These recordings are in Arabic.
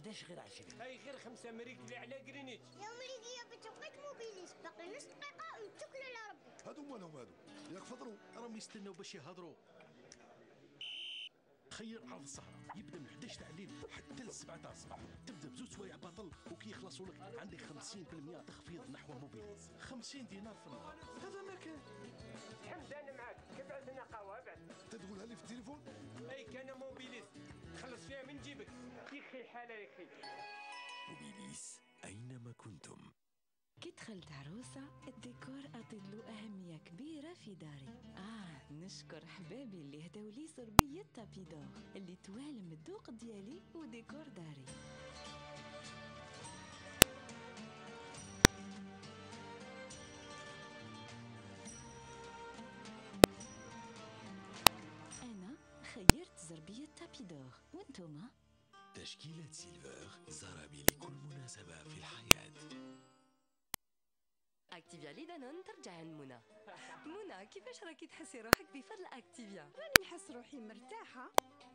11 غير 20 هاي غير خمسة مريقلي على جرينيتش يا مريدي يا بنت بقيت موبيليس باقي نص دقيقة ونتكلوا على ربي. هادو مالهم هادو. ياك فضروا راهم يستناو باش يهضروا. خير عرض السهرة يبدأ من 11 تاع الليل حتى ل 7 تاع الصباح. تبدأ بزوج سوايع باطل وكي يخلصوا لك عندك 50% تخفيض نحو موبيليز 50 دينار في النهار. هذا ما كان. حمد أنا معاك. كيف عندنا قهوة بعد؟ تقولها لي في التليفون؟ أي كان Mobilis تخلص فيها من جيبك. يا أخي حالة موبيليس أينما كنتم. كي دخلت عروسة الديكور أعطيله أهمية كبيرة في داري. آه نشكر حبابي اللي هداو لي زربية Tapis d'Or اللي توالم الذوق ديالي وديكور داري. أنا خيرت زربية Tapis d'Or وأنتوما؟ تشكيلة Silver زرابي لكل مناسبة في الحياة. Activia لي Danone ترجع عند منى. منى كيفاش راكي تحسي روحك بفضل Activia؟ راني نحس روحي مرتاحة.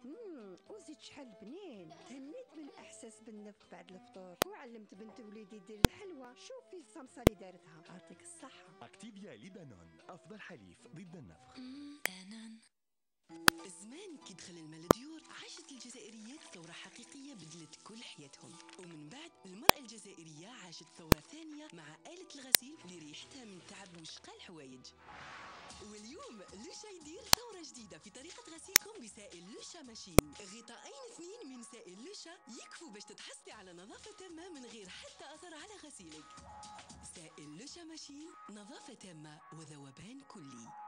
امم وزيد شحال بنين. تهنيت من الاحساس بالنفخ بعد الفطور. وعلمت بنت وليدي دير الحلوى شوفي الصمصة اللي دارتها. يعطيك الصحة. Activia لي Danone أفضل حليف ضد النفخ. زمان كي دخل المال ديور عاشت الجزائريات ثورة حقيقية بدلت كل حياتهم. ومن بعد المرأة الجزائرية عاشت ثورة ثانية مع آلة الغسيل اللي ريحتها من تعب وشقى الحوايج. واليوم لوشا يدير ثورة جديدة في طريقة غسيلكم بسائل لوشا ماشين. غطاءين اثنين من سائل لوشا يكفوا باش تتحصلي على نظافة تامة من غير حتى أثر على غسيلك. سائل لوشا ماشين نظافة تامة وذوبان كلي.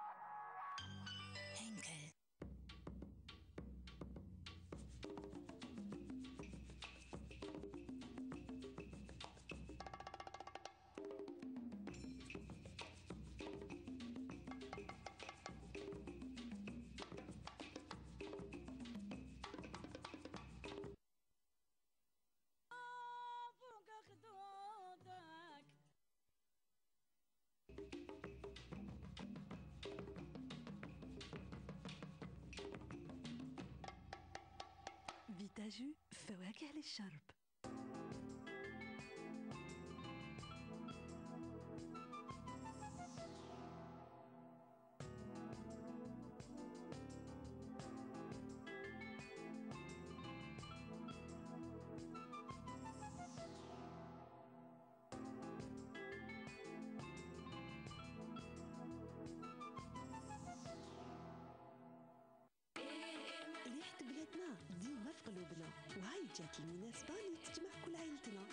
وهاي جات المناسبة اللي تجمع كل عائلتنا.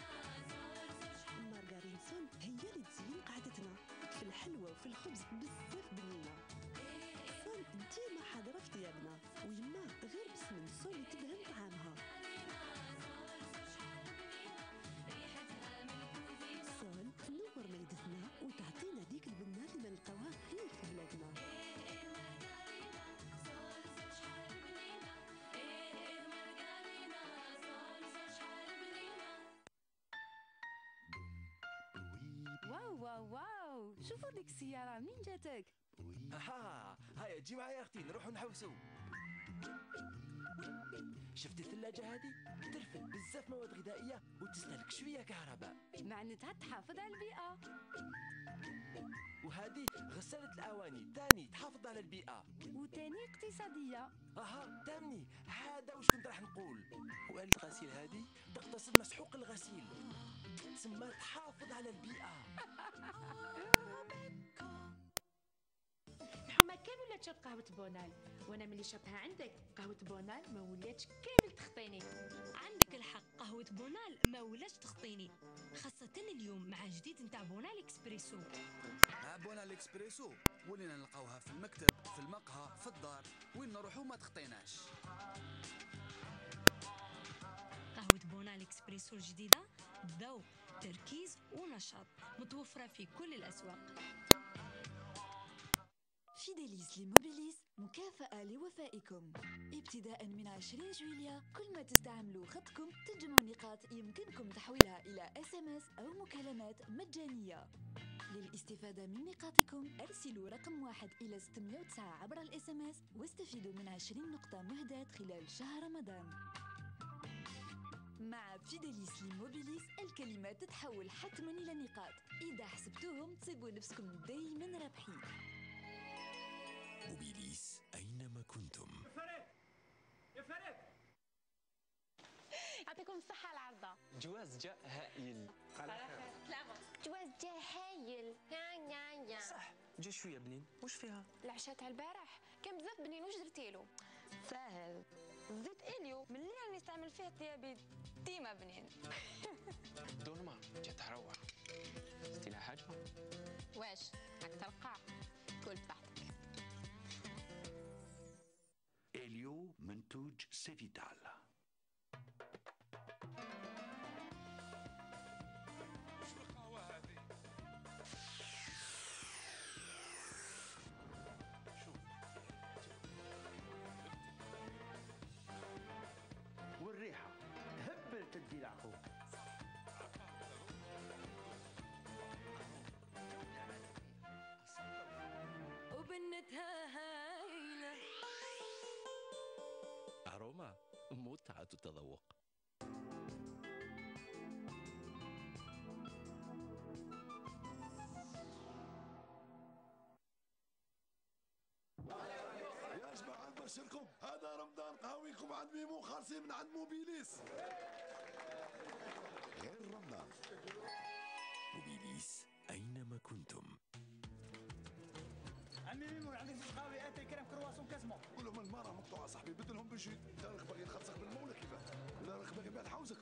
مارغارين سون هي اللي تزين قعدتنا. في الحلوى وفي الخبز بزاف بنينة. سون ديما حاضرة في طيابنا ويما غير بسم السون اللي تدهن طعامها. شوفوا ديك السيارة منين جاتك؟ ها هيا تجي معايا أختي نروحوا نحوسوا. شفتي الثلاجة هذه؟ ترفد بزاف مواد غذائية وتستهلك شوية كهرباء. معناتها تحافظ على البيئة. وهذه غسالة الأواني تاني تحافظ على البيئة. وتاني اقتصادية. أها تامني هذا واش كنت راح نقول؟ وآلة الغسيل هذه تقتصد مسحوق الغسيل. تسمى تحافظ على البيئة. كان ولا تشرب قهوة Bonal. وأنا ملي شربتها عندك قهوة Bonal ما ولاتش كامل تخطيني. عندك الحق قهوة Bonal ما ولاش تخطيني. خاصة اليوم مع جديد نتاع Bonal espresso. مع Bonal espresso ولينا نلقاوها في المكتب في المقهى في الدار. وين نروحوا ما تخطيناش. قهوة Bonal espresso الجديدة ذوق تركيز ونشاط متوفرة في كل الأسواق. Fidelys ل Mobilis مكافأة لوفائكم ابتداء من 20 جويلية كل ما تستعملوا خطكم تجمعوا نقاط يمكنكم تحويلها إلى SMS أو مكالمات مجانية للاستفادة من نقاطكم أرسلوا رقم واحد إلى 609 عبر ال SMS واستفيدوا من 20 نقطة مهداة خلال شهر رمضان مع فيداليس ليموبيليس الكلمات تتحول حتما إلى نقاط إذا حسبتوهم تصيبوا نفسكم دايما رابحين موبيليس أينما كنتم. فريد! يا فريد! يعطيكم الصحة العرضة. جواز جاء هائل جواز جا هايل. يا يا يا. صح. جا شوية بنين. واش فيها؟ العشاء تاع البارح. كان بزاف بنين؟ واش درتي له ساهل زيت إليو. من اللي راني نستعمل فيه الطيابيد ديما بنين. دورما. جا تروع لها حاجة؟ واش؟ راك ترقع كل بصحتك إليو منتوج سيفيتال والريحة هبل تدي العقول وبنتها أروما متعة التذوق. يا جماعة نبشركم هذا رمضان قهويكم عند ميمون خالصين من عند موبيليس. غير رمضان. موبيليس أينما كنتم. عمي ميمون عندك زيت قهوي اتاي كريم كرواسون كاسمو قول لهم المرأة مقطوعة صاحبي بدلهم بشي انت راك باغي نخلصك بالماء ولا كيفاه ولا راك باغي بعد حوزك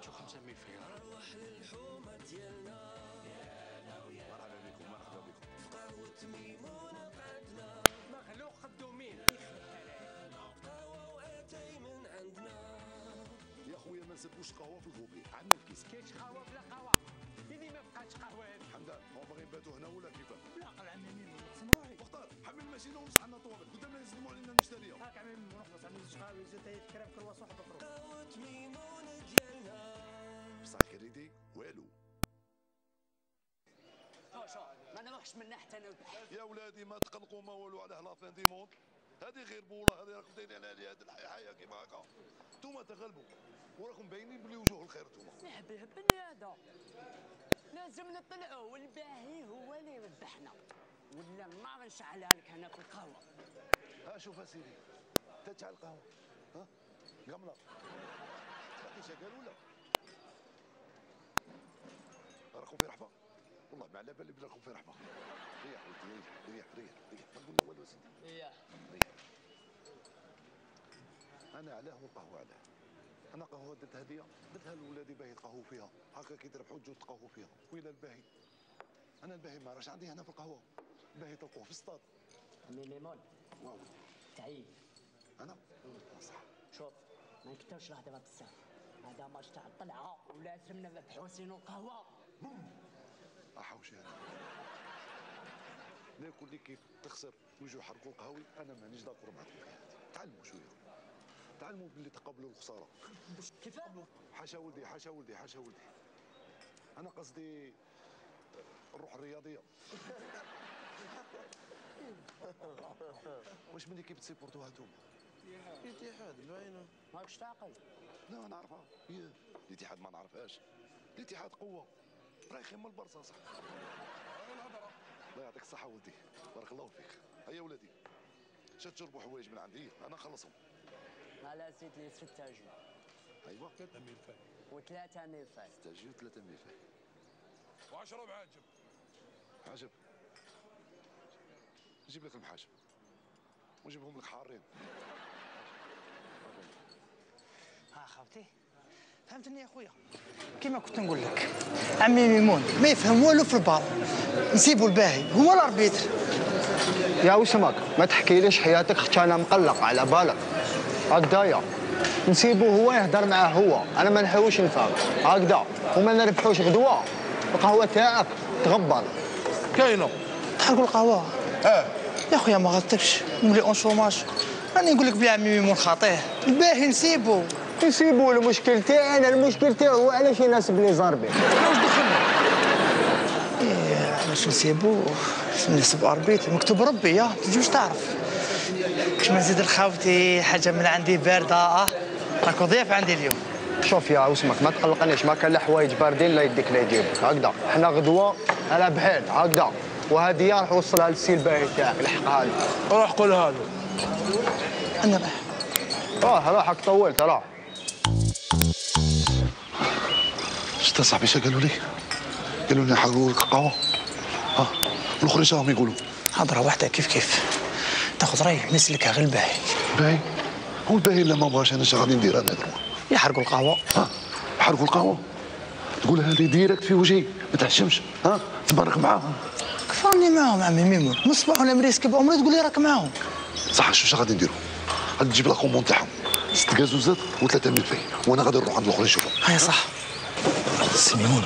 شو 500 فيها روح للحومة ديالنا. مرحبا بكم مرحبا بكم. في قهوة ميمونة قعدنا. مخلوق خدومين قهوة واتاي من عندنا. يا خويا ما نسبوش قهوة في الغوبي. عندنا الكيس. كاينش قهوة بلا قهوة؟ اللي ما بقاتش قهوة حمدان هو باغي نباتوا هنا ولا كيفاه لا قال عمي ميمون نقسم روحي مختار حمل الماشينة ونص عنا طوابق. قدامنا يسلموا علينا المشترية هاك عمي ميمون نخلص عندي زيت قهوي زيت كريم كرواسون حبة كرواسون قهوة ميمونة ديالنا بصح كريدي والو. ما نروحش من ناحية أنا. يا ولادي ما تقلقوا ما والو على لافان دي موند هذه غير بوله هذه راكم دايرين عليها هذه الحياة حياة كيما هكا. انتوما تغلبوا. وراكم باينين بلي وجوه الخير انتوما نحب يهبني هذا لازم نطلعوا والباهي هو اللي يربحنا. ولا النار نشعلها لك هنا في القهوة. ها شوف يا سيدي انت تاع القهوه ها قملة. تعطي شكل ولا راكم في رحبه والله ما على بالي بلي راكم في رحبه ريح ولدي ريح ريح ريح ريح. ما قلنا والو سيدي اياه ريح. أنا علاه والقهوه علاه. أنا قهوه درت هدية. درتها لولادي باهي يتقهووا فيها. هكا كي تربحوا تجوا تقهووا فيها. ويلا الباهي. أنا الباهي ما راش عندي هنا في القهوة. الباهي تلقوه في السطاد. عمي ميمون واو. تعيب. أنا؟ صح. شوف ما نكتبش الهضره بزاف. هذا ماتش تاع الطلعه ولازم نربحوا سينو القهوه احوش هذا ناكل اللي كيف تخسر. ويجوا يحرقوا القهوي أنا مانيش داكور مع الحكاية هذه تعلموا شوية. تعلموا باللي تقبلوا الخساره كيف حاشا ولدي حاشا ولدي حاشا ولدي. أنا قصدي الروح الرياضية. واش من كيف تسيبورتوها انتوما الاتحاد باينة. ماكش تعقل لا نعرفها. الاتحاد ما نعرفهاش. الاتحاد قوة. خير من البرصة صح. الله يعطيك الصحة ولدي. بارك الله فيك. هيا ولدي. شاد تشربوا حوايج من عندي أنا نخلصهم. على زيد لي ستة jus ايوا وثلاثة ميل فاي تاجي ثلاثة ميل فاي وعشرة بعجب حاجب نجيب لك المحاجب ونجيبهم لك حارين ها خوتي فهمتني يا خويا كيما كنت نقول لك عمي ميمون ما يفهم والو في البال نسيبو الباهي هو ال arbitre يا وسمك ما تحكيليش حياتك أختي أنا مقلق على بالك هكذايا نسيبو هو يهدر معاه هو. أنا ما نحوش نفهم. هكذا. وما نربحوش غدوة. القهوة تاعك تغبر. كاينة. تحرقوا القهوة؟ آه. يا خويا ما غلطتكش ملي en chômage. راني نقول لك بلي عمي ميمون خاطيه الباهي نسيبو. نسيبو المشكل تاعنا المشكل تاعو هو علاش يناسب les arbitres إيه، علاش نسيبو؟ نسيب arbitre؟ مكتوب ربي يا. تجوش تعرف. كش ما نزيد لخاوتي حاجة من عندي باردة آه. راكو ضيف عندي اليوم. شوف يا وسمك ما تقلقنيش ما كان لا حوايج باردين لا يديك لا يديك هكذا. حنا غدوة على بحال هكذا. وهذه راح نوصلها للسي الباهي تاعك لحقها لي روح قولها له أنا راح. روح روح راك طولت روح شتا صاحبي شا قالوا لي. قالوا لي نحضروا لك قهوه ها شاهم يقولوا. هضره واحدة كيف كيف؟ تاخذ راي نسلكها غير الباهي. باهي؟ هو الباهي لا ما بغاش أنا اش غادي ندير أنا يحرقوا القهوة. ها؟ حرقوا القهوة. تقولها لي directe في وجهي ما تحشمش. ها؟ تبارك معاهم. كفاني معاهم عمي ميمون. من الصباح وأنا مريسك بعمري تقول لي راك معاهم. صح شو غادي نديروا غادي تجيب la commande تاعهم. ست كازوزات وثلاثة ملفي وأنا غادي نروح عند الاخرين نشوفهم. هيا صح. سميون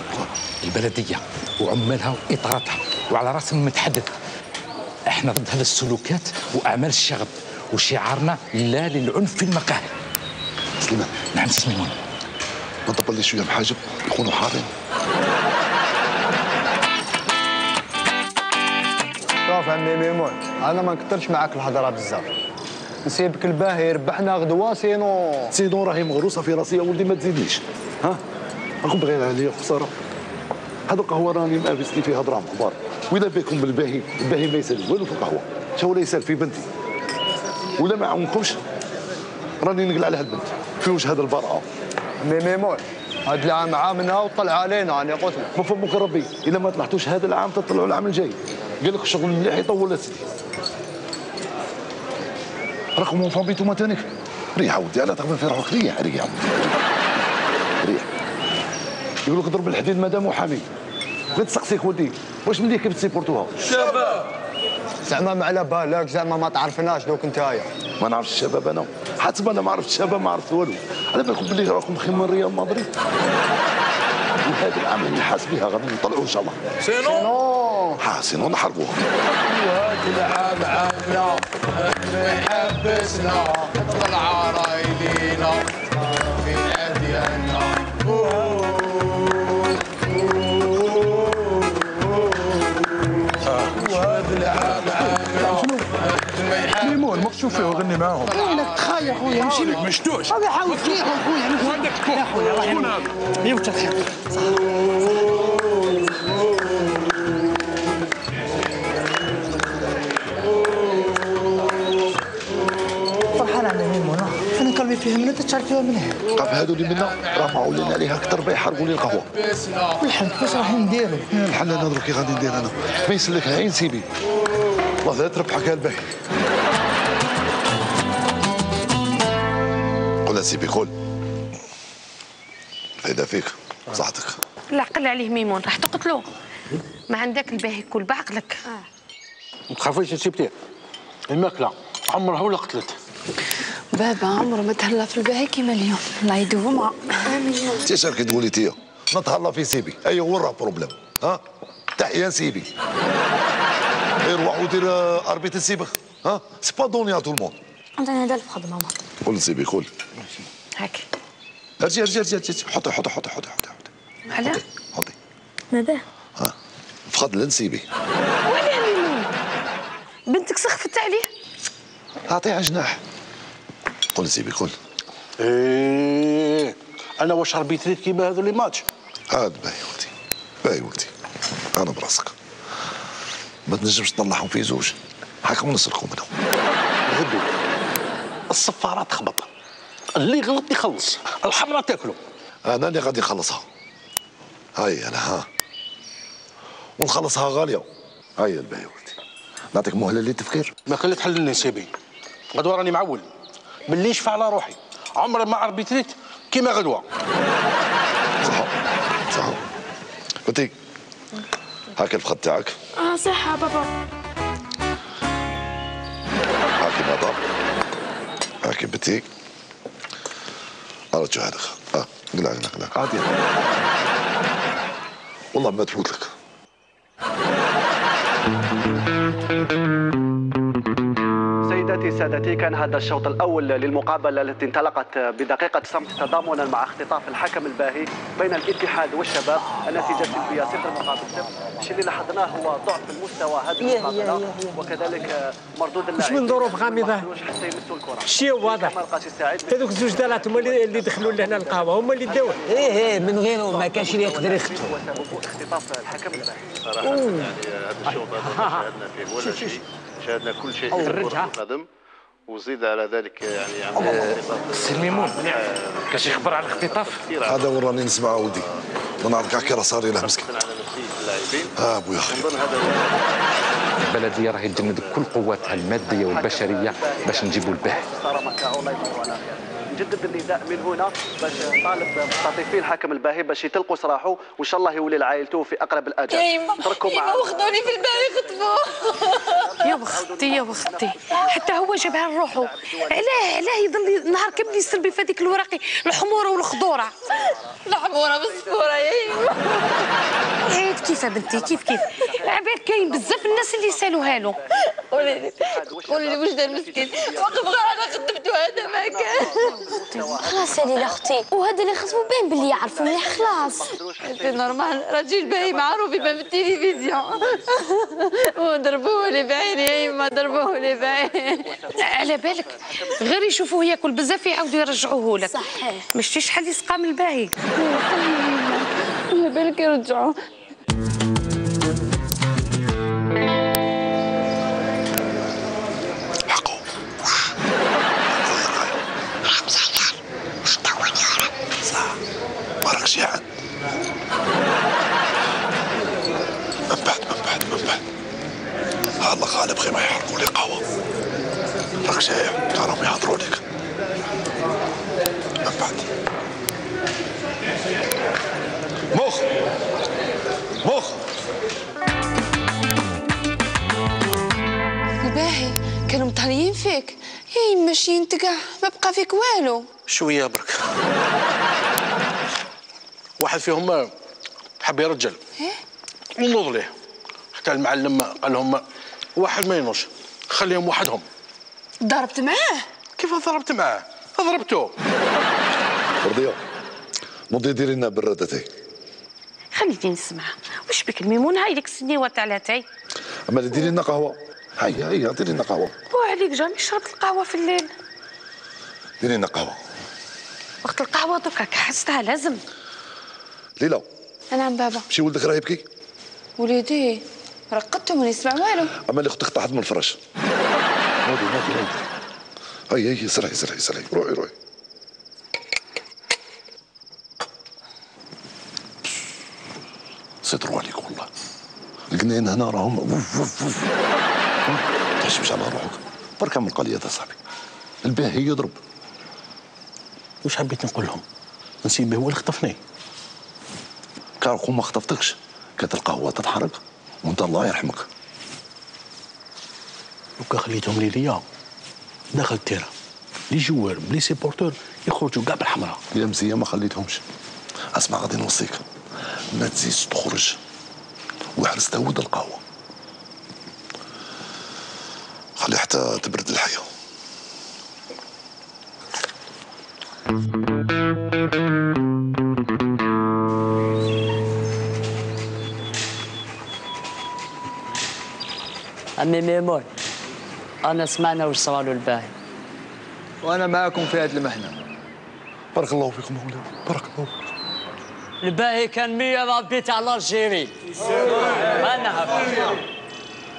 البلدية وعمالها وإطاراتها وعلى راسهم المتحدث. إحنا ضد هذه السلوكات وأعمال الشغب وشعارنا لا للعنف في المقاهي. سليمان. نعم سي سليمان. ما تدبر لي شوية محاجب يكونوا حاضرين. شوف عمي ميمون أنا ما نكثرش معاك الهضرة بزاف. نسيبك الباهي ربحنا غدوة sinon. sinon راهي مغروسة في رأسي يا ولدي ما تزيدنيش. ها؟ راكم بغير عليا خسارة. هذا القهوه راني مابس لي فيها دراهم كبار وإذا بكم بالباهي الباهي ما يسال والو في القهوة؟ شو ولا يسال في بنتي؟ ولا ما عاونكمش راني نقلع على هالبنت في وجه هذا البراءه عمي ميمون هاد العام عامنا وطلع علينا أنا قلت لك. ما فمك ربي. الا ما طلعتوش هذا العام تطلعوا العام الجاي. قال لك الشغل مليح يطول اسيدي راكم من فامبيتو تانيك. ريح ودي على تغفل في روحك. ريح ريح. ريح. يقول لك ضرب الحديد مادام حامي بغيت تسقسيك ودي واش ملي كيف تسيبورتوها؟ الشباب! زعما ما على بالك زعما ما تعرفناش دوك نتايا ما نعرفش الشباب أنا. حتى أنا ما عرفت الشباب ما عرفت والو. على بالكم بلي راكم خير من ريال مدريد؟ وهذا العام اللي حاس بها غادي نطلعوا إن شاء الله. sinon! ها sinon نحرقوها وهاد العام عامنا ما يحبسنا طلع رايدينا. تشوف فيه وغني معاهم. لك تخايا خويا ماشي ما شتوش هذا حاول فيه خويا وعندك يا خويا الله يعينك. خير فرحان على ميمون أنا فيها من تعرف فيها من هنا قاف هادو اللي منا. راه معولين عليها أكثر بيحرقوا لي القهوة. والحل كيفاش راح نديرو يا الحل أنا درك كي غادي ندير أنا. ما يسلك عين سيبي. والله لا تربحك الباهي. سيبي قول فايدة فيك صحتك. لا قل عليه ميمون راح تقتلو ما عندك الباهي كل بعقلك. ما تخافيش يا سيبتي الماكلة عمرها ولا قتلت؟ بابا عمره ما تهلا في الباهي كيما اليوم. الله يدوم. امين أنت اش راكي تقولي تيا؟ نتهلا في سيبي اي هو راه problème؟ ها؟ تحيا سيبي غير روح ودير آه، arbitre السيبخ. ها؟ c'est pas donné à tout le monde عندنا هذا الفخذ ماما. قول سيبي قول. هاك. ارجع ارجع ارجع ارجع. حطي حطي. حطي حطي حطي على ماذا فقد لنسيبي ولا ميمون بنتك سخفت عليه؟ اعطيها جناح قول سيبي قول. إيه أنا واش ربيت كيما هذو لي ماتش؟ هاد باهي ولدي باهي ولدي. أنا براسك. ما تنجمش تطلعهم في زوج. هاكم نسلكوا منهم. غدو الصفارة تخبط اللي غلط يخلص. الحمرة تاكله أنا اللي غادي نخلصها. هاي أنا ها. ونخلصها غالية. هاي الباهي ولدي. نعطيك مهلة للتفكير ما خليت حل نسيبي. غدوة راني معول. باللي نشفع على روحي؟ عمري ما عربيتريت كيما غدوة. صح صح بنتي هاك الفخذ تاعك. آه صح بابا. هاكي مطر هاكي بنتي أردت هذا. آه قلع قلع قلع عادي. والله ما تفوت لك. سيداتي سادتي كان هذا الشوط الأول للمقابلة التي انطلقت بدقيقة صمت تضامنا مع اختطاف الحكم الباهي بين الاتحاد والشباب. النتيجة السلبية صفر مقابل صفر الشيء اللي لاحظناه هو ضعف المستوى هذه المقابلة وكذلك مردود مش اللاعبين. من ظروف غامضة حتى يمسوا الكرة. الشيء واضح. هذوك الزوج دالات هما اللي دخلوا لهنا القهوة هما اللي داوه إيه إيه من غيرهم ما كانش اللي يقدر يخطو وسبب اختطاف الحكم الباهي. صراحة يعني هذا الشوط هذا ما شاهدنا فيه ولا شيء. شاهدنا كل شيء في كرة القدم وزيد على ذلك يعني عملية سي ميمون كاين شي خبر على الاختطاف. هذا وين راني نسمع ودي ما نعرف كاع كي راه صار له مسكين. على نفسية اللاعبين. آه بويا نظن هذا البلديه راهي تجند كل قواتها المادية والبشرية باش نجيبوا الباهي نجدد النداء من هنا. باش طالب مستضيفي الحكم الباهي باش يطلقوا سراحه وإن شاء الله يولي لعائلته في أقرب الاجال يايما نترككم مع يايما وخذوني في الباهي خطفوه يا بختي يا بختي. حتى هو جابها لروحو علاه علاه يضل نهار كامل يسربي في هذيك الوراقي الحمورة والخضورة. الحمورة بالسكوره يايما عيد كيف بنتي؟ كيف كيف؟ عباد كاين بزاف الناس اللي سالوها له قولي لي قولي لي واش دار مسكين وقف غير على خدمته هذا ما كان. خلاص يا ليلى أختي. وهذا اللي خصمو باين باللي يعرفوا مليح خلاص. c'est normal. راجل باهي معروف يبان في التلفزيون. وضربوه لي بعين يا يما ضربوه لي بعين على بالك. غير يشوفوه ياكل بزاف يعاودوا يرجعوه لك. صحيح. مشتي شحال يسقى من الباهي على بالك يرجعوا يعد من بعد من بعد من بعد. الله غالب غير ما يحرقوا لي قهوه راك شايع راهم يهضروا لك. من بعد. مخ. مخ. الباهي كانوا مطهريين فيك. يا يما شي انت كاع ما بقى فيك والو. شوية برك. واحد فيهم حب يرجل. ونوض ليه حتى المعلم قال لهم واحد ما ينوش. خليهم وحدهم. ضربت معاه؟ كيف ضربت معاه؟ ضربته رضيا نوضي ديري لنا براد تاي خليني نسمع. واش بك الميمون؟ هاي ديك السنيوه تاع تاي. أما ديري لنا قهوة. هيا هيا ديري لنا قهوة. وعليك جاني شربت القهوة في الليل. ديري لنا قهوة. وقت القهوة دركا كحستها لازم. ليلى نعم بابا. مشي ولدك راه يبكي وليدي رقدتهم ولا يسمع والو اما اللي أختك طاحت من الفراش نوضي نوضي نوضي هيا هيا سرعي سرعي سرعي. روحي روحي. ستروا عليك والله. الجنين هنا راهم. وف وف وف. تحشمش على روحك بركة من القليات صاحبي. الباهي يضرب. واش حبيت نقول لهم؟ نسيبه هو اللي خطفني كان ما خطفتكش كانت القهوة تتحرك. وانت الله يرحمك. لو خليتهم لي ليا داخل التيرا لي جوار بلي سيبورتور يخرجوا كاع بالحمراء. يا مزية ما خليتهمش. أسمع غادي نوصيك. ما تزيدش تخرج. واحرس تهود القهوة. خلي حتى تبرد الحياة. عمي ميمون. أنا سمعنا وش صار له الباهي. وأنا معكم في هذه المحنه بارك الله فيكم أولاد بارك الله فيكم الباهي كان مية ربي تاع الجيري. أنا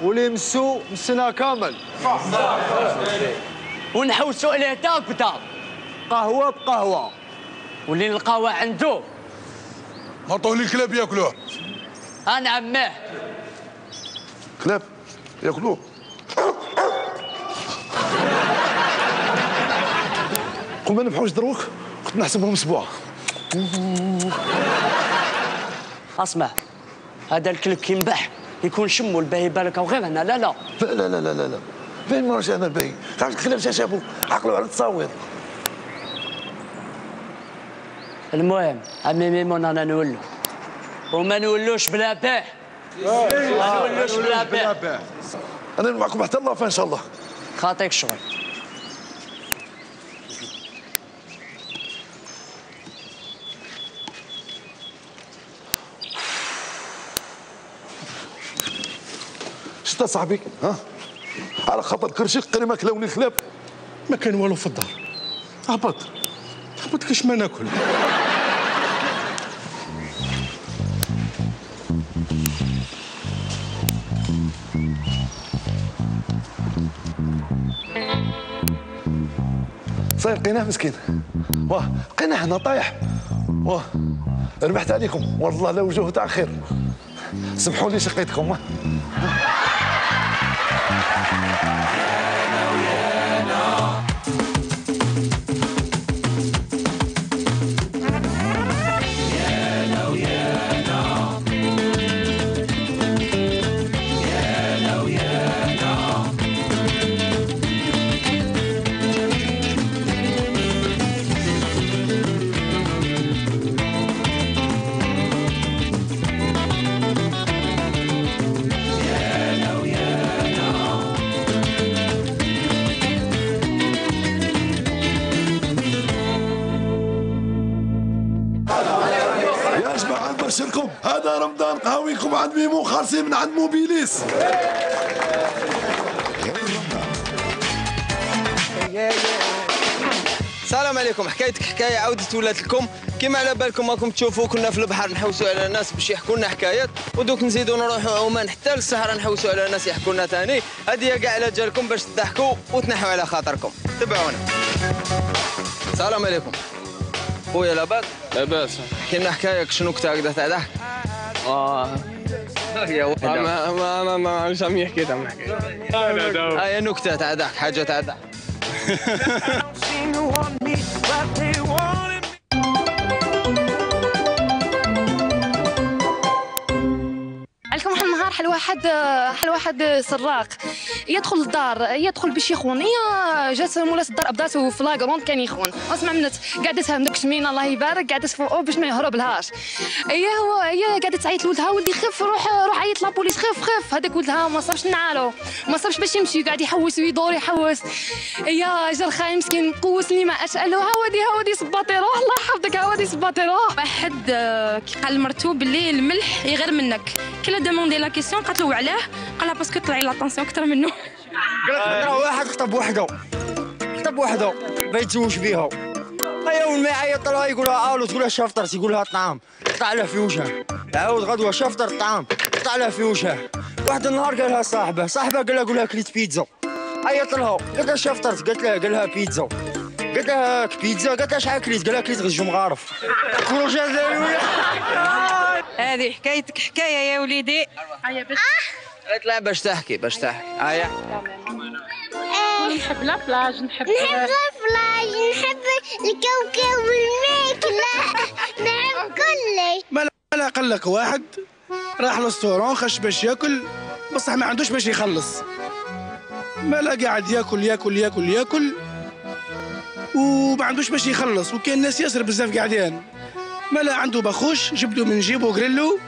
واللي مسو مسنا كامل. ونحوسوا عليه دار بدار قهوة بقهوة. واللي نلقاوه عنده. عطوه لي الكلاب ياكلوه. أنا عماه كلاب. ياكلوه. قل ما نبحوش دروك كنت نحسبهم أسبوع. أسمع هذا الكلب كي نبح يكون شمو الباهي بالك وغير هنا؟ لا لا. لا لا لا لا لا, لا. فين ما رجعنا الباهي؟ تعرف الكلاب شا شافوا عقلوا على التصاوير. المهم عمي ميمون أنا نولو. وما نولوش بلا باه ما نولوش بلا باه أنا معكم حتى الله ان شاء الله. خاطيك شغل. شتا صاحبي؟ ها؟ على خاطر كرشي قري ماكله ولي الكلاب ما كان والو في الدار. هبط هبط كاش ما ناكل. صاير لقيناه مسكين. واه لقيناه هنا طايح. واه ربحت عليكم. والله لا وجوه تاع خير. سمحوا لي شقيتكم. واه. يا جماعة نبشركم هذا رمضان قهويكم عند ميمون خالصين من عند موبيليس. السلام عليكم. حكايتك حكاية عاودت ولات لكم. كما على بالكم راكم تشوفوا كنا في البحر نحوسوا على ناس باش يحكوا لنا حكايات. ودوك نزيدوا نروحوا عمان حتى للسهره نحوسوا على ناس يحكوا لنا ثاني هذه كاع على جالكم باش تضحكوا وتنحوا على خاطركم. تبعونا. السلام عليكم. خويا لاباس. لاباس حكي لنا حكايه شنو كنت هكذا تاع ضحك. آه. هي واحدة ما ما ما ما عرفتش عم يحكي تاع حكايه لا لا هاي نكته تاع ضحك حاجة تاع ضحك. عليكم واحد النهار حل واحد حل واحد سراق. يدخل الدار يدخل باش يخون يا جات مولاة الدار بداتو في لاكروند كان يخون. اسمع منت. قعدتها من داك السمينه الله يبارك. قعدت فوقه باش ما يهرب لهاش. هي هو هي قعدت تعيط لولدها ولدي خف روح روح عيط la police خف خف. هذاك ولدها ما صابش نعالو. ما صابش باش يمشي. قاعد يحوس ويدور يحوس. يا جا الخاين مسكين قوسني ما اساله هاودي هاودي صباطي روح. الله يحفظك هاودي صباطي روح. واحد آه، كي قال لمرتو باللي الملح يغير منك. كي demandé la question قالت له علاه قال لها parce que طلعي la tension أكثر منه. خطره واحد خطب وحده. خطب وحده. بغى يتزوج بيها. هيا أول ما يعيط لها يقول لها ألو تقول لها شفطرت يقول لها الطعام قطع لها في وجهها عاود غدوة شفطر الطعام قطع لها في وجهها واحد النهار قال لها صاحبة. صاحبة قال لها قول لها كليت بيتزا. عيط لها قالت لها شفطرت. قالت لها قال لها بيتزا. قالت لها بيتزا قالت لها شحال كليت قال لها غير جوج مغارف زاويه هذه حكايتك حكاية يا وليدي. هيا باش. قالت لها باش تحكي باش تحكي. هيا نحب لا بلاج نحب نحب الفلاج نحب الكوكب والماكلة نحب كل ما لا قال لك واحد. راح للستورون خش باش ياكل. بصح ما عندوش باش يخلص. ما لا قاعد ياكل ياكل ياكل ياكل. وما عندوش باش يخلص وكان ناس ياسر بزاف قاعدين. ما لا عنده بخوش جبدو من جيبو غريلو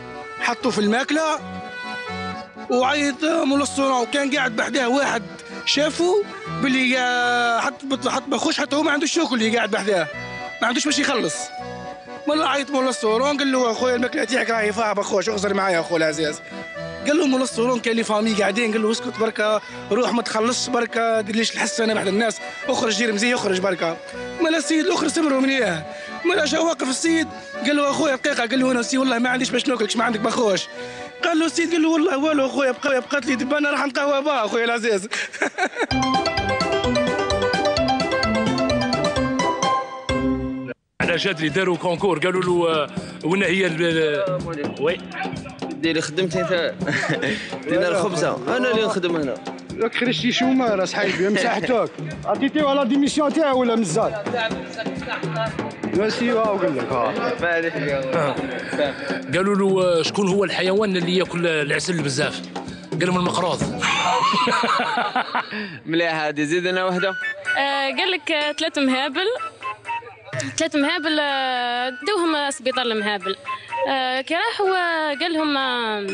حطوه في الماكلة وعيط من الستورون وكان قاعد بحداه واحد شافه باللي آه، حط حط بخوش حتى هو ما عندوش ياكل اللي قاعد بحداه ما عندوش باش يخلص. والله عيط مولا الصورون قال له أخويا الماكلة تاعك راهي فيها بخوش اغزر معايا اخو العزيز. قال له مولا الصورون كان لي فامي قاعدين. قال له اسكت بركة روح ما تخلصش بركة. دير ليش الحس أنا بحد الناس؟ أخرج جير مزي يخرج بركة. مالا السيد الآخر سمروا من إياه. مالا جا واقف السيد. قال له اخويا دقيقه قال له أنا سي والله ما عنديش باش ناكلك ما عندك بخوش. قال له السيد قال له والله والو اخويا بقى بقات لي دبا أنا راح نقهوى با اخويا العزيز. على جدري داروا كونكور قالوا له آه، وين هي ال- وي. ديري خدمتي انت دينا الخبزة. أنا اللي نخدم هنا. راك خرجتي chômage صحيبي مساحتك. عطيتيه على démission تاعو ولا مزال؟ ماشي واو قال لك قالوا له آه، شكون هو الحيوان اللي ياكل العسل بزاف؟ قال لهم المقروض. مليح هادي زيدنا وحده. آه، قال لك آه، ثلاث مهابل. ثلاث مهابل داوهم سبيطار المهابل. آه، كي راحوا آه، قال لهم آه،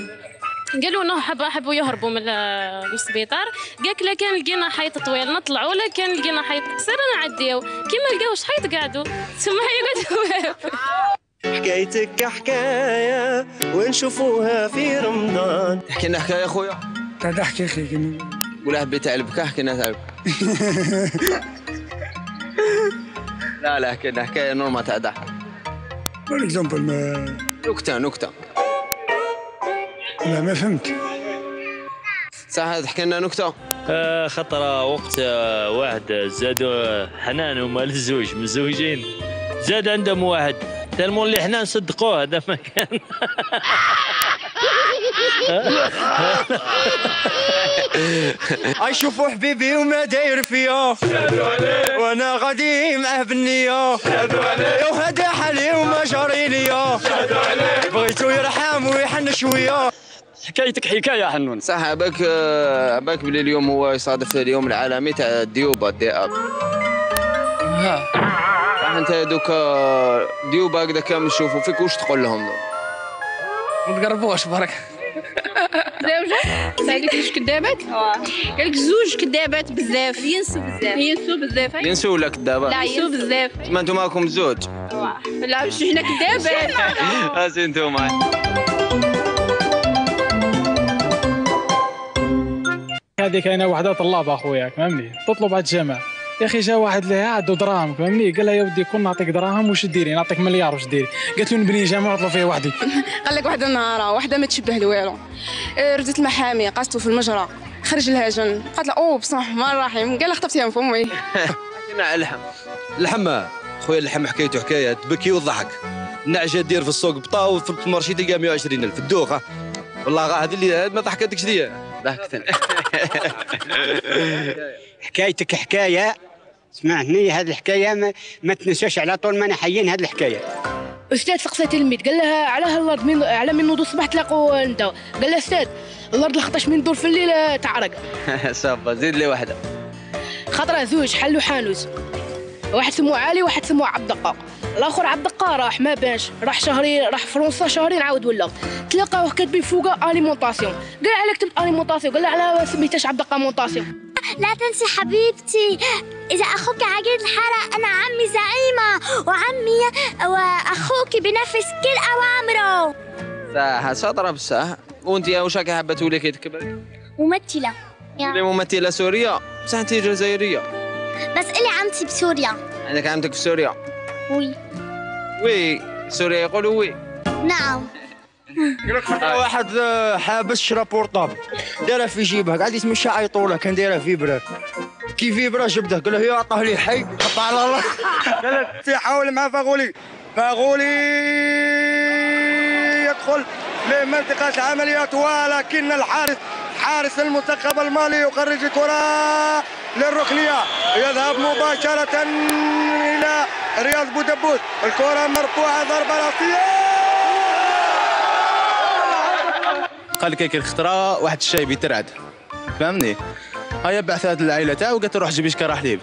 قالوا إنه حبوا حبوا يهربوا من ال- من السبيطار. قالك لا كان لقينا حيط طويل نطلعوا لا كان لقينا حيط قصير نعديو كي ما لقاوش حيط قعدوا. ثم هي قالت حكايتك حكاية ونشوفوها في رمضان. احكي لنا حكاية أخويا. تعال احكي أخي ولا حبيت تعلبك احكي لنا تعلبك لا لا احكي لنا حكاية normale تاع ضحك bon exemple ما نكتة نكتة. لا ما فهمت. صح تحكي لنا نكتة. آه خطرة وقت آه، واحد زادوا آه، حنان هما الزوج مزوجين. زاد عندهم واحد. tellement اللي حنان صدقوه هذا ما كان. اشوفوا حبيبي وما داير فيا. وأنا غادي معاه بالنية وهذا حالي وما شوية. حكايتك حكاية حنون. صح عباك عباك بلي اليوم هو يصادف اليوم العالمي تاع الديوبه الذئاب ها. صح أنت دوك آه، ديوبه هكذا كامل يشوفوا فيك واش تقول لهم ما تقربوش برك. زوجة قال لك زوج كدابات قال لك زوج كدابات بزاف. ينسوا بزاف. ينسوا بزاف. ينسوا ولا كدابه لا ينسوا بزاف. ما أنتم معكم زوج. لا مش هنا كدابات. هاسي أنتم هذه كاينة وحدة طلابه اخويا فهمني؟ تطلب على الجامع يا أخي جا واحد لها عنده دراهم فهمني؟ قال لها يا ودي كون نعطيك دراهم واش ديري؟ نعطيك مليار واش ديري؟ قالت له نبني جامع ونطلع فيه وحدي. قال لك واحدة النهارة واحدة ما تشبه لوالو آه، ردت المحامي قاستو في المجرى. خرج الهجن قالت له أوه بصح الرحمن الرحيم قال لها خطبتيها حكينا على اللحم اللحم خويا اللحم حكايته حكاية. تبكي وتضحك النعجه دير في السوق بطا وفي المارشي تلقى 120 ألف. الدوخة. والله غا هذه اللي ما ضحكتكش دي ضحكتني حكايتك حكاية. سمعتني هذه الحكاية ما, ما تنساش على طول ما أنا حيين هذه الحكاية. أستاذ سقسى تلميذ قال لها علاه الأرض من على من نوض الصباح تلاقوا أنت. قال لها أستاذ الأرض لخاطش من دور في الليل تعرق. ça va زيد لي واحدة خطرة زوج حلوا حانوت واحد سموه علي واحد سموه عبد القادر الآخر عبد القادر راح ما بانش راح شهرين راح فرنسا شهرين عاود ولا تلاقاوه كاتبين فوقه alimentation قال علاه كتبت alimentation قال لها على سميتهاش عبد القادر mentation لا تنسي حبيبتي. إذا أخوك عقيد الحارة أنا عمي زعيمة وعمي وأخوك بنفذ كل أوامره. صح شاطره بصح وأنت واش راكي حابه تولي كي تكبري ممثلة تولي ممثلة سوريه بصح أنت جزائرية. بس إلي عمتي بسوريا. عندك عمتك في سوريا؟ oui oui سوريا يقولوا وي نعم. واحد آه، حابس شرا portable دارها في جيبها قاعد يتمشى عيطوله كان دايره فيبرا. كي فيبرا جبده قال له هي عطاه لي حي. حطها على الله. تحاول مع فاغولي. فاغولي يدخل لمنطقة العمليات ولكن الحارس حارس المنتخب المالي يخرج الكرة للركنية. يذهب مباشرة إلى رياض بودبوس الكرة مرفوعة ضربة راسية. قال لك هيك الخطرة واحد الشايب يترعد فهمني؟ هيا بعث هذه العائلة تاعو قالت له روح جيب شكاره حليب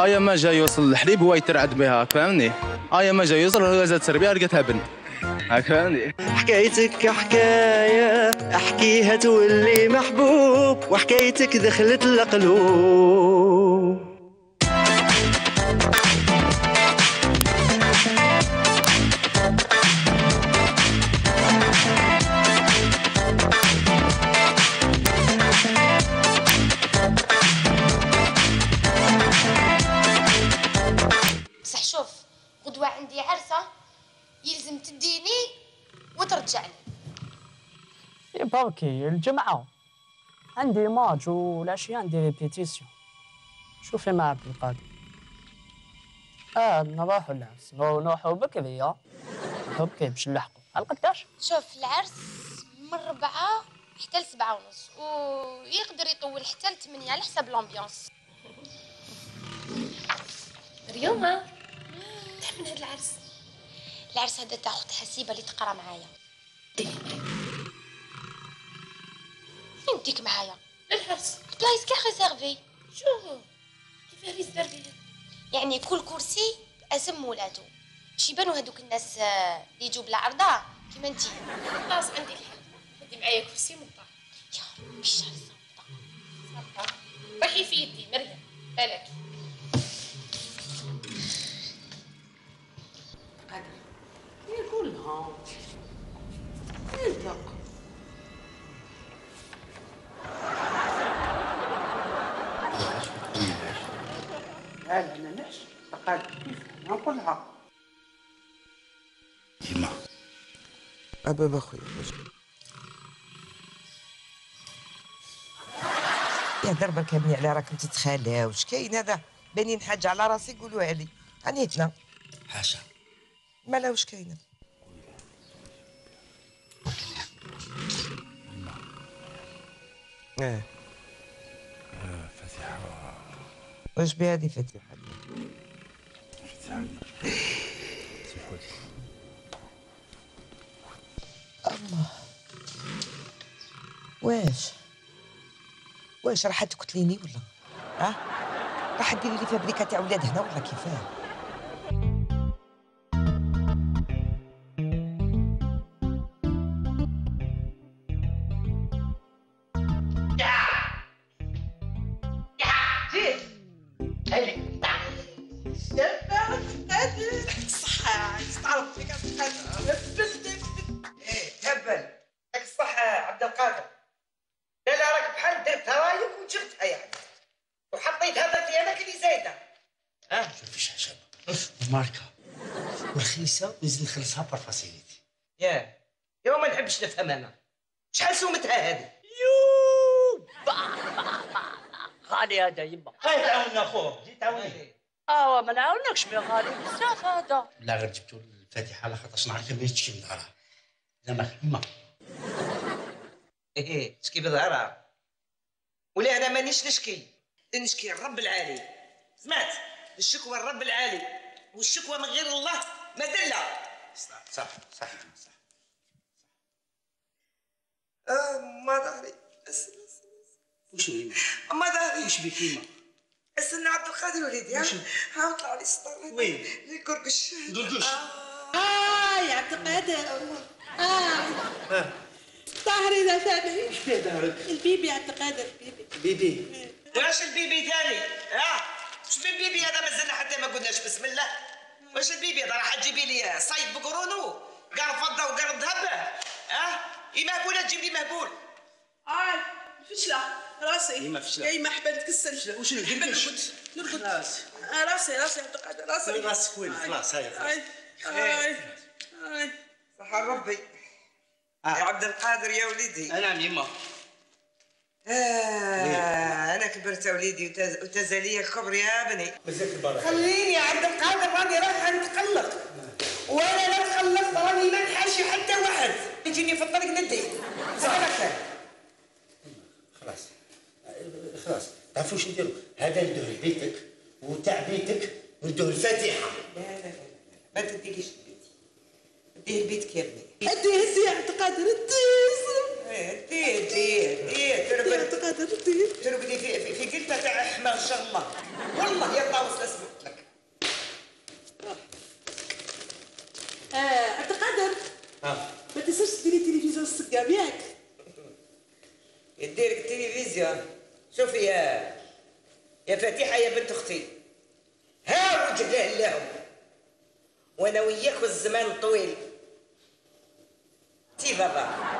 هيا ما جا يوصل الحليب هو يترعد بها فهمني؟ هيا ما جا يوصل هو زاد سربيها لقيتها بنت. هاك فهمني؟ حكايتك حكاية أحكيها تولي محبوب وحكايتك دخلت القلوب يا بركي الجمعة. عندي ماتش والعشية عندي répétition. شوفي مع عبد القادر آه نروحوا العرس. نروحوا بكري يا نروحوا بكري باش نلحقوا على قداش شوف العرس من ربعة حتى لسبعة ونص. ويقدر يطول حتى لثمانية على حسب ال ambiance. ريوما من هاد العرس. العرس هذا تاع اخت حسيبة اللي تقرأ معايا. فين نديك معايا؟ العرس البلايص كاع réservé. شو كيف réservé؟ يعني كل كرسي أسم ولادو باش يبانوا هذوك الناس آه، اللي يجوا بلا عرضة؟ كيما انتي. خلاص عندي الحل دي معايا كرسي مطاح يا ربي شحال صعبة روحي في يدي مريم. بالك. يقول لها. انت لا لا ما نعش تقال كيف نقولها ديما كابني على راكم تتخالاو واش كاين هذا؟ بانين حاجة على راسي قولوا علي. عنيتنا حاشا. مالا واش كاين؟ آه آه، بها هذه فتيحة؟ فاتحة سيحوت الله واش واش راح تقتليني ولا؟ ها؟ راح ديري لي فابريكا تاع ولاد هنا ولا كيفاه؟ أنا شحال سومتها هذه؟ يو غالي هذا يما. هاي تعاوننا خوك جي تعاوني. آه ما نعاونكش مي غالي. بزاف هذا. لا غير جبتو الفاتحة على خاطرش نعرف ما تشكي من ظهرها زعما ما إيه تشكي بظهرها ولا أنا مانيش نشكي. نشكي الرب العالي. سمعت؟ الشكوى الرب العالي. والشكوى من غير الله مذله صح صح صح صح. آه ما ظهري وش ما ظهري وش بك يما استنى عبد القادر وليدي ها؟ ها طلع لي السطر. وين؟ الكركش قرقش. آه. يا عبد القادر. ها. طاهري ذا ثاني وش فيه دارك البيبي عبد القادر البيبي. بيبي. واش البيبي ثاني ها؟ واش من بيبي هذا؟ مازلنا حتى ما قلناش بسم الله. واش البيبي هذا؟ راح تجيبي لي صيد بقرونو؟ قال فضة وقال ذهب. ها؟ اي مهبوله تجيب لي مهبول. آه فشلة راسي. يما فشلة. يا يما حبل تكسل وش القرقش نرقد؟ خلاص. آه راسي راسي عبد القادر راسي راسك وين؟ خلاص هاي خلاص. اي اي اي صح ربي يا عبد القادر يا وليدي. نعم يما. آه أنا كبرت يا وليدي وتز- وتزالي الكبر يا البركة. خليني يا عبد القادر راني راح نتقلق وأنا لا تخلصت راني ما نحاشي حتى واحد. يجيني في الطريق ندي صح خلاص. خلاص. تعرفوا شو نديروا هذا ندوه لبيتك وتاع بيتك وندوه الفاتحة. لا لا لا ما تديليش لبيتي ديه لبيتك يا ابني هدي هدي عبد القادر هدي. ديه ديه ديه ترقد القادر هدي ترقدي في في, قلبة تاع حمار ان شاء الله والله يا طاوس اسمك لك القادر ها ما تنساش تديري تلفزيون السقام ياك يديرك التلفزيون شوفي يا يا فاتحة يا بنت أختي ها وجه له الله وأنا وياك والزمان طويل تي بابا.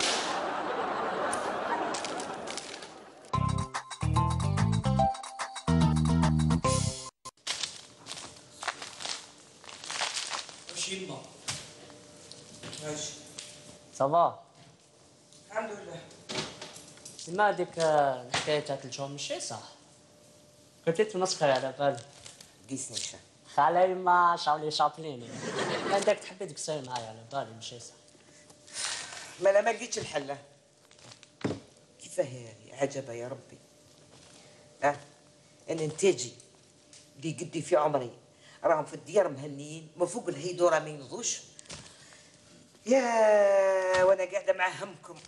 صافا الحمد لله ما هذيك الحكاية تاعت الجوم ماشي صح كنت تمسخر على بالي قيسني شا خالي ما شاولي شاطليني عندك تحبي تكسر معايا على بالي ماشي صح ما أنا ما لقيتش الحلة كيفاه هذه عجبة يا ربي ها أنا نتاجي. اللي قدي في عمري. راهم في الديار مهنيين. ما فوق الهيدورة ما ينضوش. يا وأنا قاعدة مع همكم.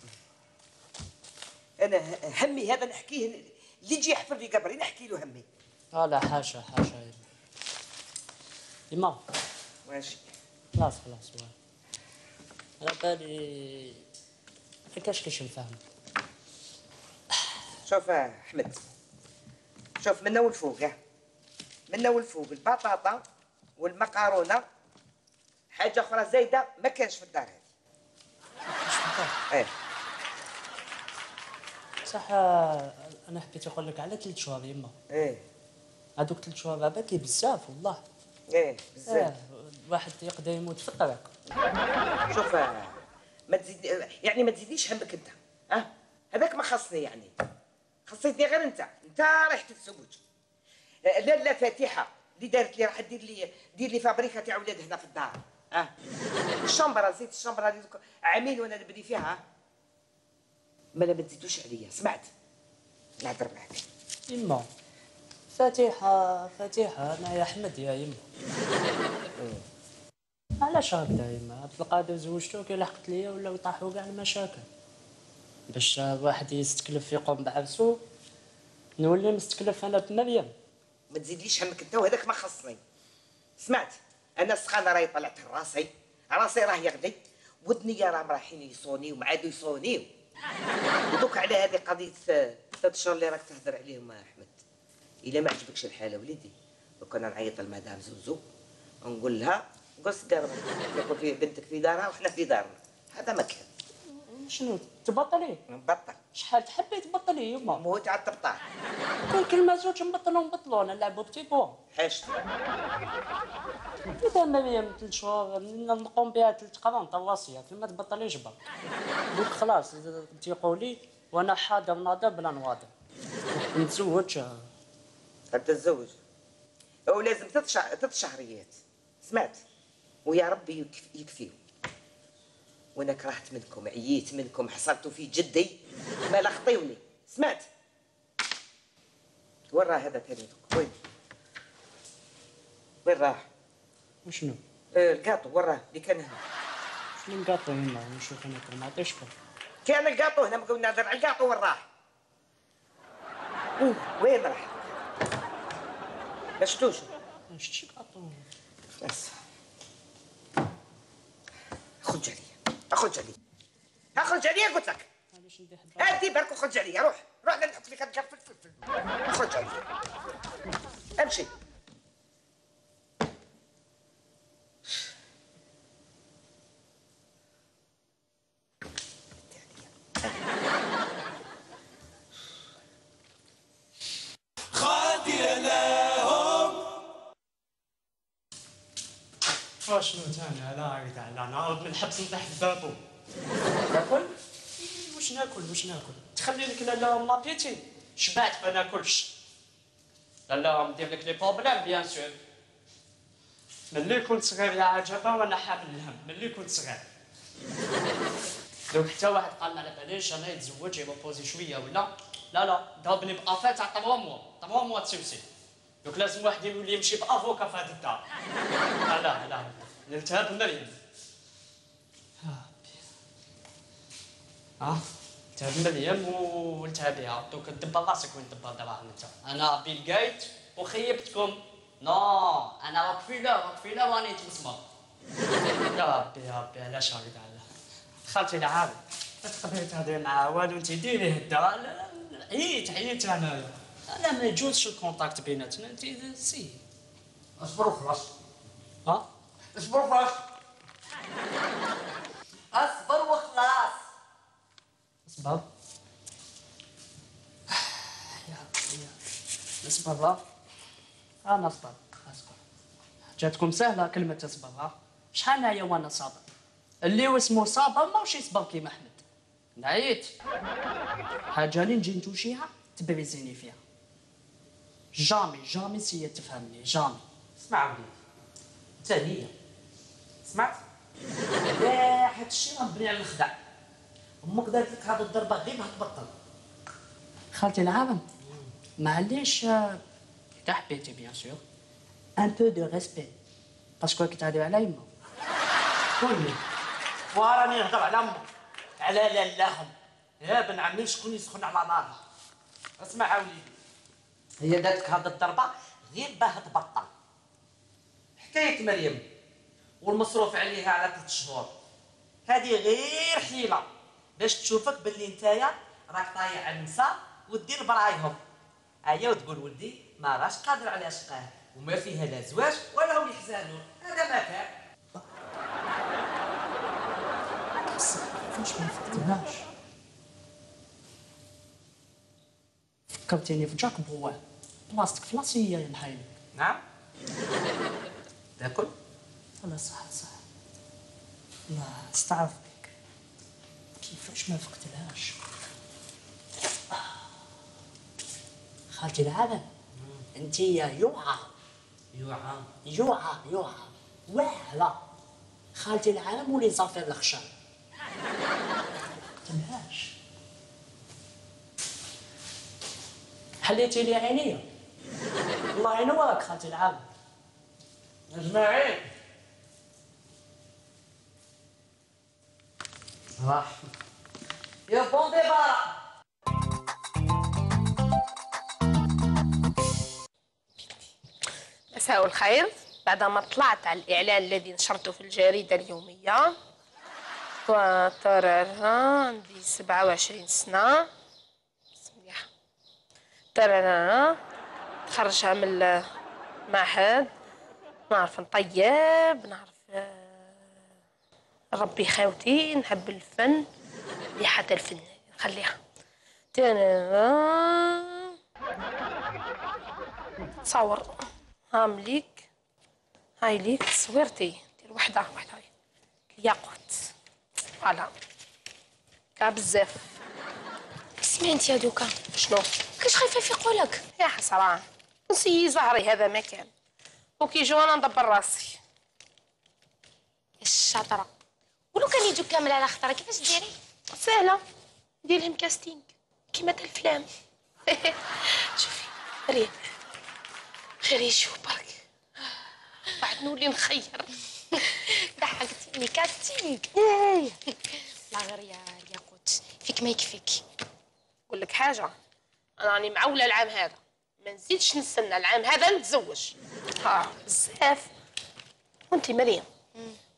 أنا همي هذا نحكيه اللي يجي يحفر لي قبري نحكي له همي. آه لا حاشا حاشا يا يما ماشي خلاص خلاص. على بالي كاش كاش نفهم؟ شوف أحمد شوف منا والفوق ها منا والفوق البطاطا والمقارونه حاجة أخرى زايدة ما كانش في الدار هذه. إيه. صح آه، أنا حبيت نقول لك على ثلاث شهور يما. إيه. هذوك ثلاث شهور عبات لي بزاف والله. إيه بزاف. آه، واحد يقدر يموت في الطريق. شوف ما تزيد يعني ما تزيديش همك أنت. ها؟ هذاك ما خصني يعني. خصيتني غير أنت. أنت رايح تتزوج. لا لا فاتحة. اللي دارت لي راح دير لي دير لي فابريكا تاع ولاد هنا في الدار. آه. الشمبرة زيت الشمبرة هذه دوك. عامين وأنا نبني فيها. ما لا ما تزيدوش عليا سمعت. نهضر معاك. يما فاتحة فاتحة أنا يا أحمد يا يما علاش هكذا يما عبد القادر زوجته كي لحقت ليا ولاو يطيحوا كاع المشاكل. باش واحد يستكلف يقوم بعرسو نولي مستكلف أنا بمريم ما تزيدليش همك أنت وهذاك ما خصني. سمعت. أنا السخانه راهي طلعت راسي. راسي راه يغلي. ودني راهم رايحين يصونيو وعادوا يصونيو. ودوك على هذه قضية آه، ثلاث شهور اللي راك تهضر عليهم يا أحمد. إلا ما عجبكش الحاله وليدي. دوك أنا نعيط لمدام زوزو ونقول لها قص قرب يقول في بنتك في دارها وحنا في دارنا. هذا ما كان. شنو؟ تبطلي. نبطل. شحال تحبي تبطلي يما؟ موت على التبطال كل كلمة زوج نبطلو نبطلو نلعبو بتي بون حاجتي إذا مريم ثلاث شهور نقوم بها ثلاث قران تواصية ما تبطليش برك دوك خلاص تيقولي وأنا حاضر ناضر بلا نواضر نتزوج. تتزوج. ولازم ثلاث شهر ثلاث شهريات. سمعت؟ ويا ربي يكف- يكفيو وأنا كرهت منكم عييت منكم حصلتوا في جدي. ما لخطيوني سمعت؟ وين راه هذا تاني؟ وين؟ وين راه وشنو؟ آه، الكاطو وين راه اللي كان هنا. شنو نقاطو هنا؟ نشوف كل ما عطيش كان الكاطو هنا ما نهضر على الكاطو وين أوه، وين؟ راه ما شفتوش. ما شفتش قاطو. بس. خرج عليا اخرج عليا اخرج عليا قلت لك. ندي حد هدي وخرج عليا روح. روح نحط لك في الفلفل اخرج عليا امشي خاطر لهم واشنو تاني لا عيد على نعاود من الحبس نطيح في البابو ناكل؟ واش ناكل واش ناكل. تخلي لك لالا ام لابيتي شبعت ما ناكلش. لالا ندير لك لي بروبليم بيان سور ملي كنت صغير يا عجبة وأنا حامل الهم. ملي كنت صغير. لو حتى واحد قال على باليش أنا يتزوج يبوزي شوية ولا؟ لا لا ضربني بافات تاع 3 موا 3 موا تسوسي. دوك لازم واحد يولي يمشي بأفوكا في هذه الدار. لا لا لا. نلتهب مريم آه التهب مريم والتهبيها دوك دبر راسك وين دبر دراهم انت أنا بيل جيت وخيبتكم نو أنا روكفيلر روكفيلر راني تمسمر يا ربي يا ربي علاش هكذا على خالتي العاب تقدري تهضري معاه والو انت ديري هدا عييت عييت انايا أنا ما يجوزش ال contact بيناتنا انت si اصبر وخلاص ها اصبر وخلاص اصبر وخلاص اصبر يا يا اصبر أنا اصبر اصبر جاتكم سهلة كلمة اصبر ها شحال هي وأنا صابر اللي هو اسمه صابر ماهوش يصبر كيما أحمد. نعيت حاجة اللي نجي نتوشيها تبريزيني فيها. جامي جامي سي تفهمني جامي. اسمع وليدي. ثانية سمعت؟ لا الشيء ربني على الخدع أمك دارت لك هذه الضربة غير ما تبطل. خالتي العالم معليش آه، اذا حبيتي بيان سور. ان بو دو ريسبي باسكو كي تهضري على يما قولي وراني نهضر على أمك على لالهم يا بن عمي شكون يسخن على نارها؟ اسمع وليدي. هي دارت لك هذه الضربة غير باه تبطل. حكاية مريم. والمصروف عليها على ثلاث شهور. هذه غير حيله باش تشوفك باللي نتايا راك طايع النساء ودير برايهم. أيا وتقول ولدي ما راش قادر على شقاه وما فيها لا زواج ولا هم يحزنون هذا ما كان. بس فاش ما فكرتيني في جاك بواه بلاصتك في لاسيه يا نحيلك نعم. تاكل؟ لا صح صح. لا استعرف. بك كيفاش ما فكتلهاش خالتي العالم انت يا يوعى. يوعى. يوعى يوعى. واعلى خالتي العالم ولي صافي الخشب تمهاش حليتي لي عينيا. الله ينورك خالتي العالم. إجمعين. مساء الخير. بعدما طلعت على الإعلان الذي نشرته في الجريدة اليومية ترى عندي سبعة وعشرين سنة. سميحة ترى تخرجها من المعهد. نعرف نطيب نعرف نربي خاوتي نحب الفن اللي حتى الفن. نخليها تانا. تصور. هام ليك هاي ليك تصويرتي دير وحدة وحدة. هاي الياقوت. voilà. كاع بزاف. اسمعي انت يا دوكا. شنو؟ كاش خايفة في قولك؟ يا حسرة. نسي زهري هذا ما كان وكي يجوا أنا ندبر راسي. الشاطرة ولو كان يجوا كامل على خطرة كيفاش ديري؟ سهلة. ندير لهم casting كيما تاع الفلام شوفي مريم غير يجوا برك بعد نولي نخير. ضحكتيني. كاستينغ لا غير يا ياقوت فيك ما يكفيك. نقول لك حاجة. أنا راني معولة العام هذا. ما نزيدش نستنى العام هذا نتزوج. ها بزاف. وانت مريم.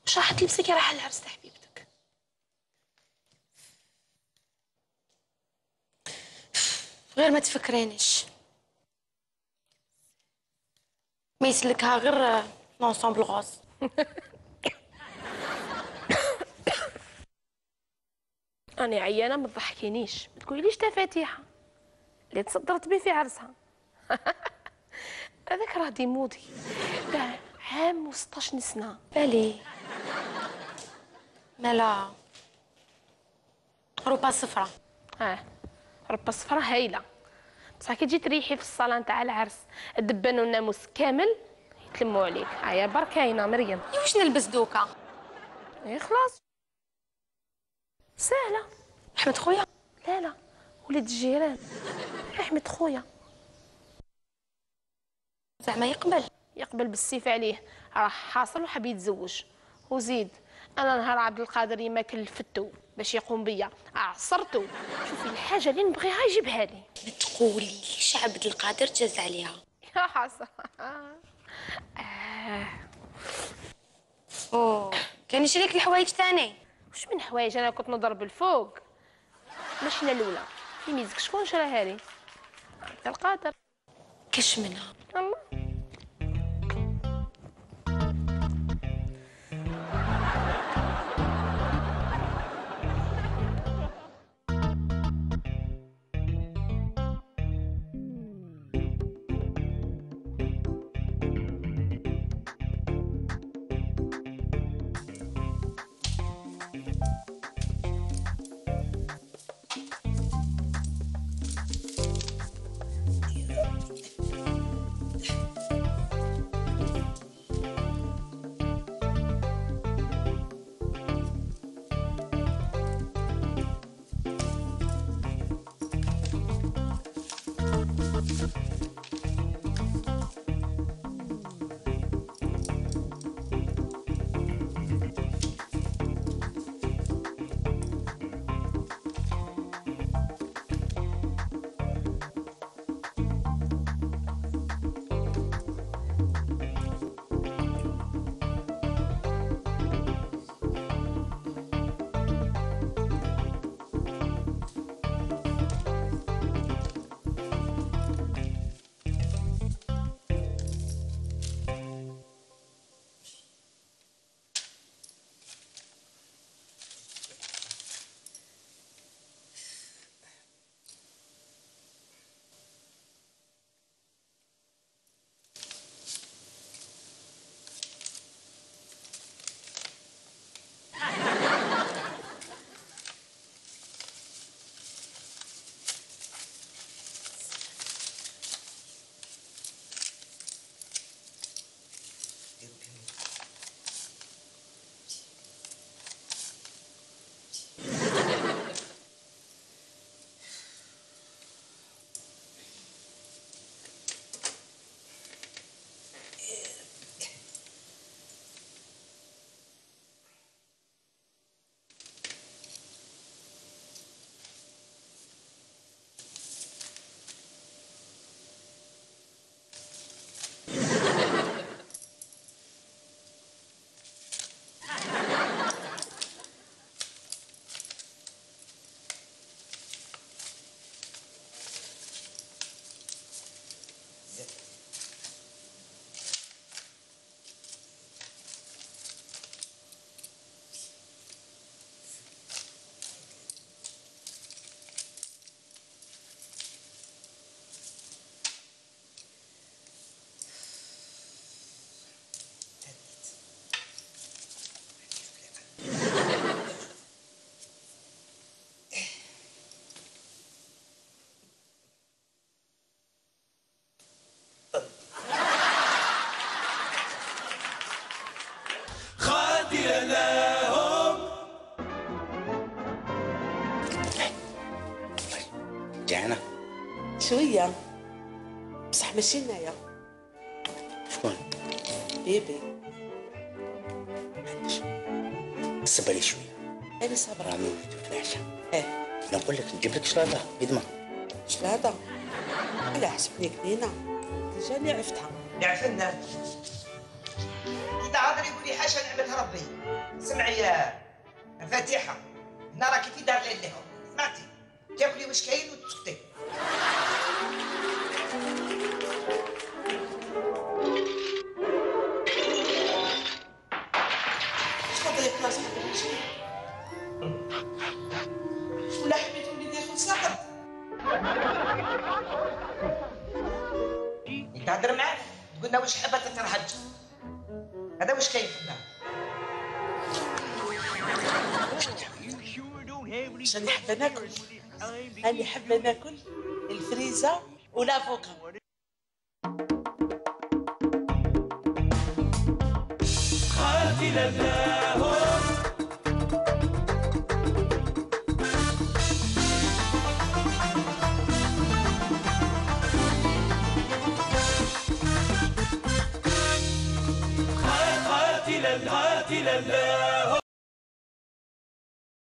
واش راح تلبسي كي راح العرس حبيبتك غير ما تفكرينيش. ما يسلكها غير لونسومبل غوز أنا عيانة ما تضحكينيش. ما تقوليليش تفاتيحة اللي تصدرت بيه في عرسها. هذاك راه ديمودي. عام و16 سنة بالي. مالا روبا صفرة. آه روبا صفرة هايلة. بصح كي تجي تريحي في الصالة نتاع العرس الدبان والناموس كامل يتلموا عليك. هيا بركاينة مريم. واش نلبس دوكا؟ اي خلاص. سهلة. أحمد خويا؟ لا لا. ولد الجيران. أحمد خويا. زعما يقبل. يقبل بالسيف عليه. راه حاصل وحاب يتزوج. وزيد. أنا نهار عبد القادر يما كلفتو باش يقوم بيا. عصرتو شوفي الحاجة اللي نبغيها يجيبها لي. ما تقوليش عبد القادر جاز عليها. يا حسن آه. أوه. كان يشريك الحوايج تاني وش من حوايج؟ أنا كنت نضرب الفوق. ماشي الأولى. في ميزك شكون شراها لي؟ عبد القادر. كش منها؟ الله. شوية. بصح ماشي هنايا شكون؟ بيبي. صبر لي شوية أنا صابرة؟ راه مولد في العشاء. إيه. نقول لك نجيب لك شلاضه بيضمه شلاضه لا حسبني كنينه جاني عرفتها يعفنا كي تعذري يقولي حاشا نعمة ربي. سمعي يا فاتحة هنا راكي في دار لهم سمعتي تاكلي واش كاين وتسكتي تفضلي بلاصتك ولا حبيت وليدي ساقط تهدر معاه تقولنا واش حبة تترهج هذا واش كاين في راني حابه ناكل راني حابه ناكل لبناهم خالتي لبناهم خالتي لبناهم